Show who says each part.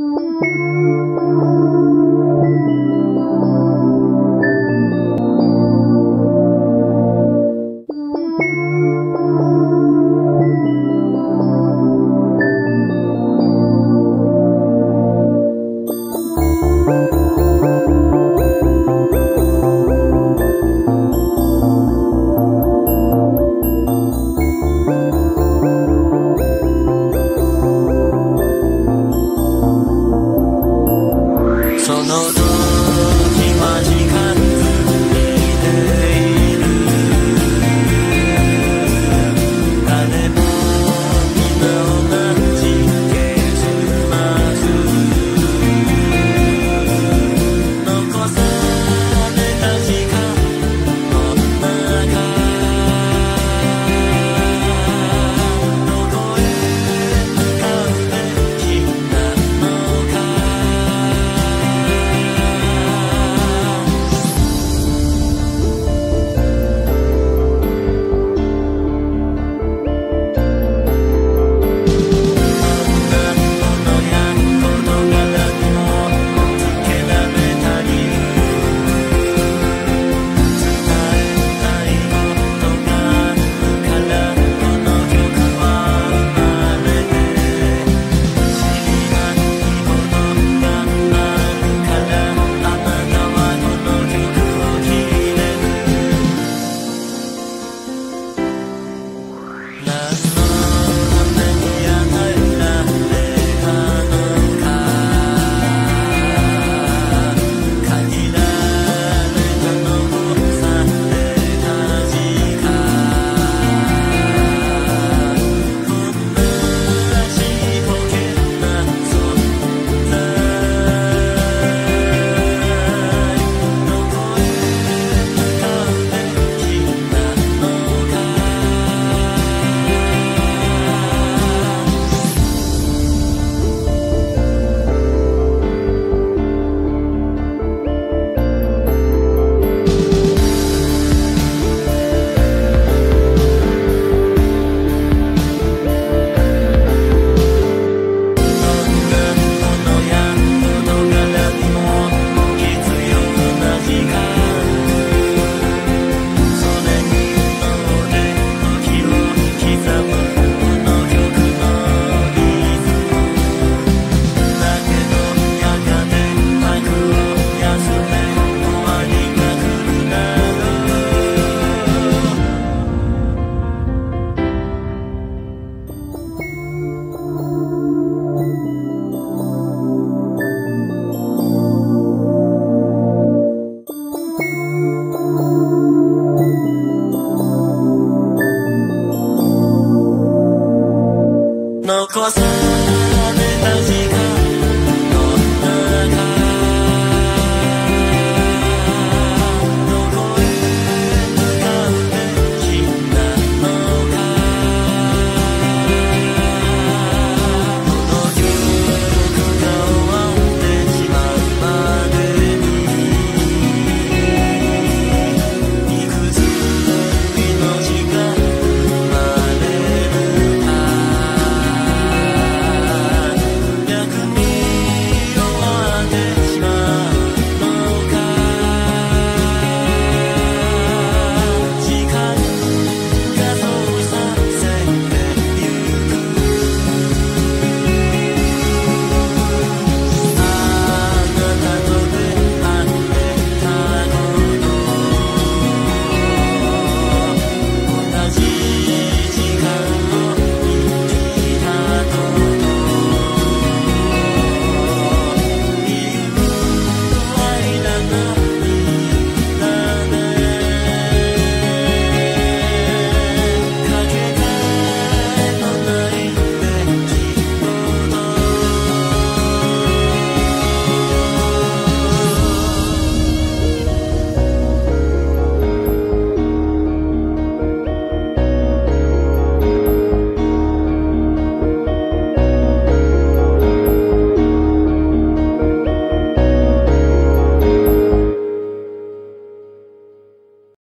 Speaker 1: Música não consegue.